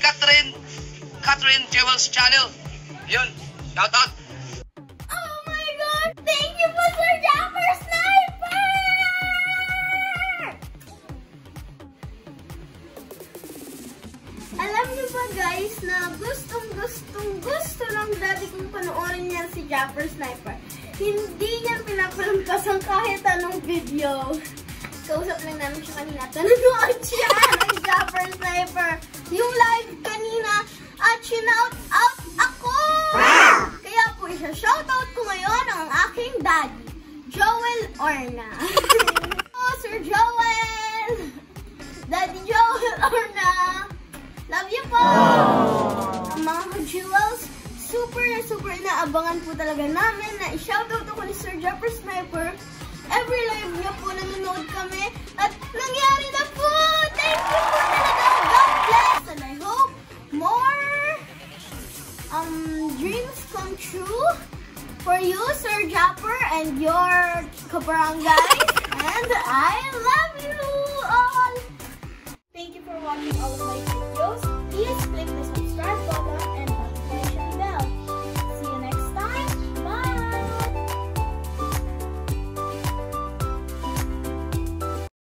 Catherine, Catherine Jewels Channel. Yun, shout out. Oh my God! Thank you po, Sir Jaffer Sniper! Alam niyo ba guys na gustong gustong gusto lang dati kong panoorin niya si Jaffer Sniper. Hindi niya pinapalampas ang kahit anong video kausap lang namin siya kanina. Nanonood siya ng Jumper Sniper. Yung live kanina at shinout out ako! Kaya po isa shoutout ko ngayon ang aking daddy, Joel Orna. oh, Sir Joel! Daddy Joel Orna! Love you po! Ang mga ka-jewels, super na super inaabangan po talaga namin na i-shoutout ako ni Sir Japper Sniper. Every live niya po nanonood kami at nangyari um, dreams come true for you, Sir Japper, and your kabarangays. and I love you all!